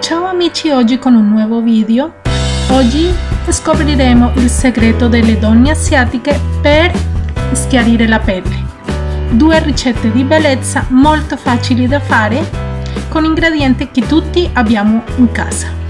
Ciao amici, oggi con un nuovo video. Oggi scopriremo il segreto delle donne asiatiche per schiarire la pelle. Due ricette di bellezza molto facili da fare con ingredienti che tutti abbiamo in casa.